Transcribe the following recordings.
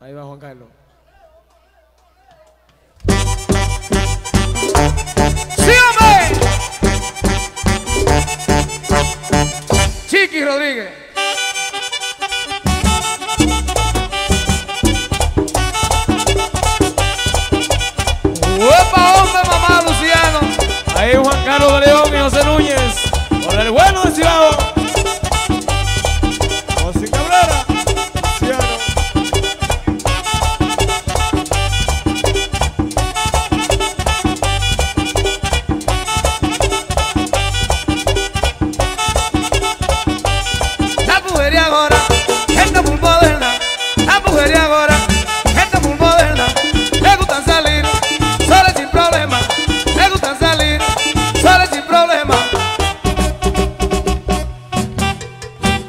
Ahí va Juan Carlos. Chiqui Rodríguez. Agora, gente muy moderna. Le gustan salir, soles sin problema. Le gustan salir, soles sin problema.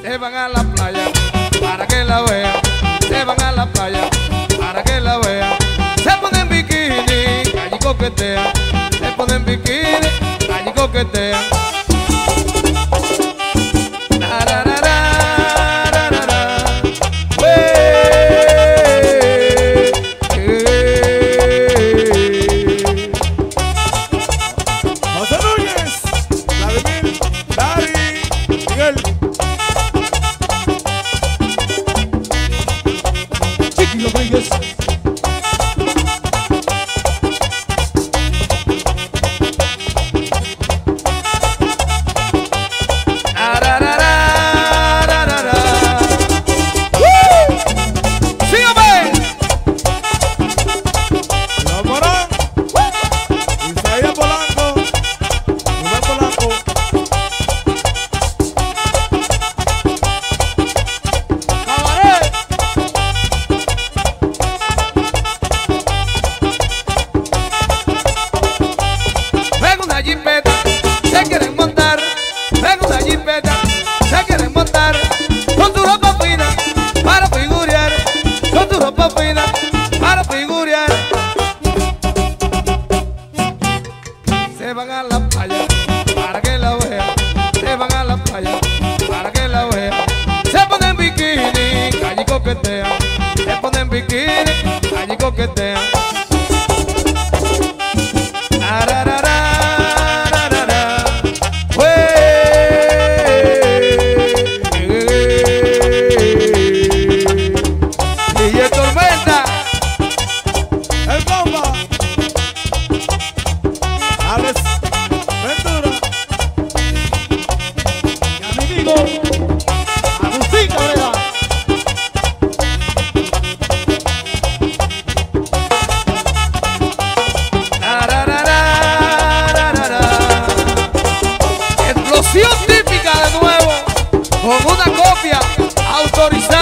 Se van a la playa para que la vean. Se van a la playa para que la vean. Se ponen bikini, allí coquetean. Se ponen bikini, allí coquetean. Jipeta, se quieren montar. Ven una jipeta, se quieren montar. Con tu ropa fina, para figurear. Con tu ropa fina, para figurear. Autorizada.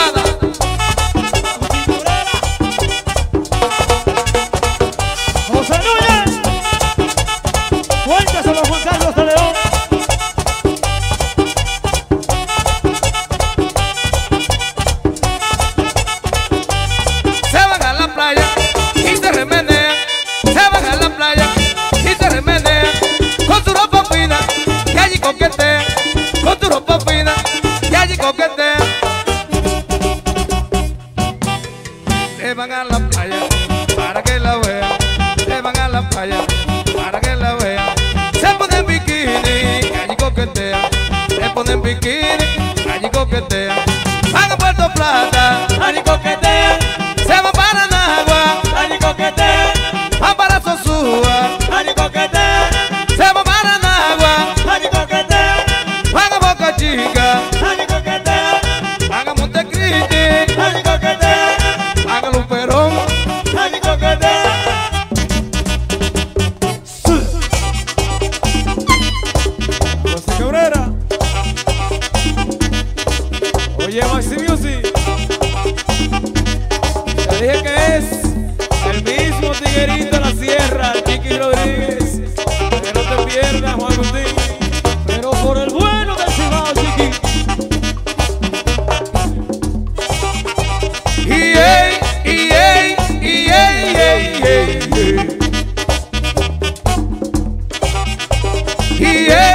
Para que la vean. Se ponen bikini que allí coquetean. Se ponen bikini que allí coquetean. Van a Puerto Plata, dije que es el mismo tiguerito de la sierra, Chiqui Rodríguez. Que no te pierdas, Juan Agustín. Pero por el bueno del Cibao, Chiqui. Y ey, y ey, y ey, ey, ey. Y ey.